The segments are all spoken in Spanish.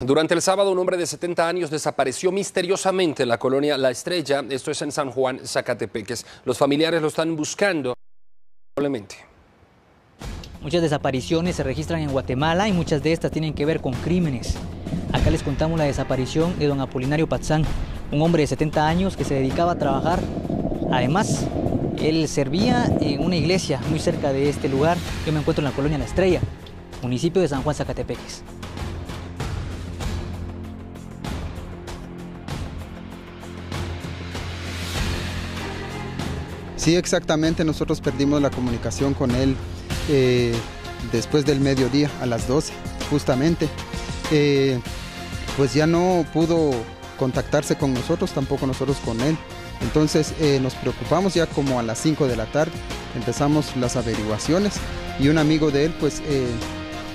Durante el sábado, un hombre de 70 años desapareció misteriosamente en la colonia La Estrella, esto es en San Juan, Zacatepeques. Los familiares lo están buscando probablemente. Muchas desapariciones se registran en Guatemala y muchas de estas tienen que ver con crímenes. Acá les contamos la desaparición de don Apolinario Patzán, un hombre de 70 años que se dedicaba a trabajar. Además, él servía en una iglesia muy cerca de este lugar. Yo me encuentro en la colonia La Estrella, municipio de San Juan, Zacatepeques. Sí, exactamente, nosotros perdimos la comunicación con él eh, después del mediodía, a las 12, justamente. Eh, pues ya no pudo contactarse con nosotros, tampoco nosotros con él. Entonces eh, nos preocupamos ya como a las 5 de la tarde, empezamos las averiguaciones y un amigo de él pues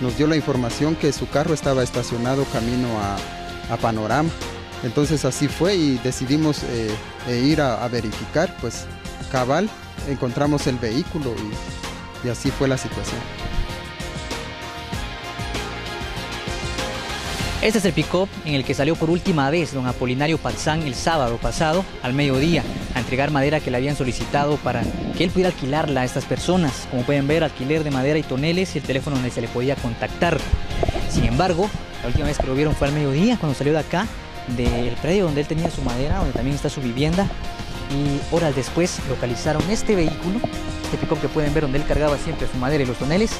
nos dio la información que su carro estaba estacionado camino a, Panorama. Entonces así fue y decidimos ir a, a verificar pues cabal encontramos el vehículo y, así fue la situación. Este es el pick-up en el que salió por última vez don Apolinario Patzán el sábado pasado al mediodía a entregar madera que le habían solicitado para que él pudiera alquilarla a estas personas. Como pueden ver, alquiler de madera y toneles y el teléfono donde se le podía contactar. Sin embargo, la última vez que lo vieron fue al mediodía cuando salió de acá, del predio donde él tenía su madera, donde también está su vivienda, y horas después localizaron este vehículo, este pick que pueden ver donde él cargaba siempre su madera y los toneles,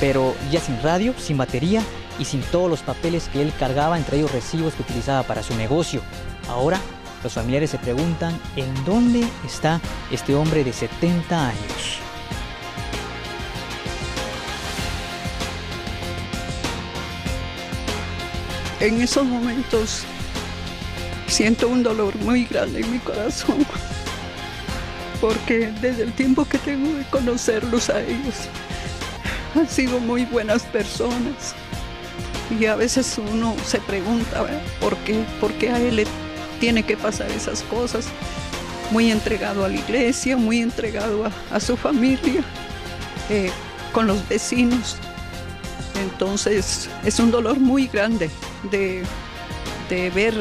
pero ya sin radio, sin batería y sin todos los papeles que él cargaba, entre ellos recibos que utilizaba para su negocio. Ahora los familiares se preguntan en dónde está este hombre de 70 años. En esos momentos siento un dolor muy grande en mi corazón, porque desde el tiempo que tengo de conocerlos a ellos, han sido muy buenas personas. Y a veces uno se pregunta, ¿por qué? ¿Por qué a él le tiene que pasar esas cosas? Muy entregado a la iglesia, muy entregado a, su familia, eh, con los vecinos. Entonces es un dolor muy grande de, de ver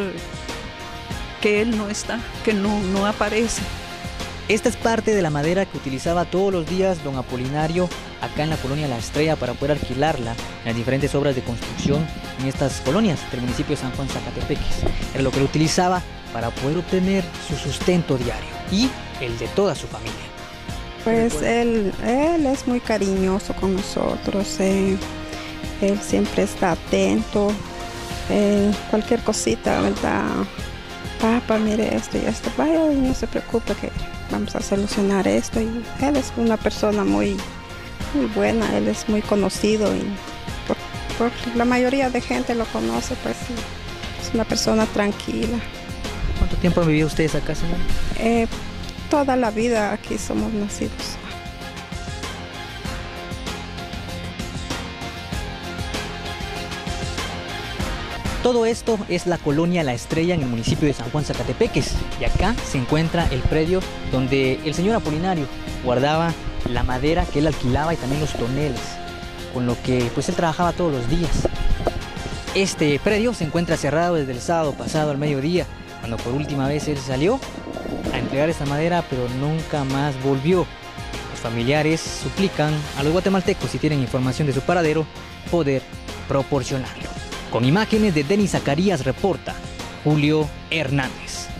que él no está, que no, no aparece. Esta es parte de la madera que utilizaba todos los días don Apolinario acá en la colonia La Estrella para poder alquilarla en las diferentes obras de construcción en estas colonias del municipio de San Juan Zacatepeques. Era lo que él utilizaba para poder obtener su sustento diario y el de toda su familia. Pues él, él es muy cariñoso con nosotros, eh, él siempre está atento, eh, cualquier cosita, ¿verdad? Papá, mire esto y esto, vaya, no se preocupe que vamos a solucionar esto. Y él es una persona muy, muy buena, él es muy conocido y por, la mayoría de gente lo conoce, pues es una persona tranquila. ¿Cuánto tiempo han vivido ustedes acá, señor? Eh, toda la vida aquí somos nacidos. Todo esto es la colonia La Estrella en el municipio de San Juan Zacatepeques y acá se encuentra el predio donde el señor Apolinario guardaba la madera que él alquilaba y también los toneles, con lo que pues él trabajaba todos los días. Este predio se encuentra cerrado desde el sábado pasado al mediodía, cuando por última vez él salió a entregar esta madera, pero nunca más volvió. Los familiares suplican a los guatemaltecos, si tienen información de su paradero, poder proporcionarlo. Con imágenes de Denis Zacarías reporta Julio Hernández.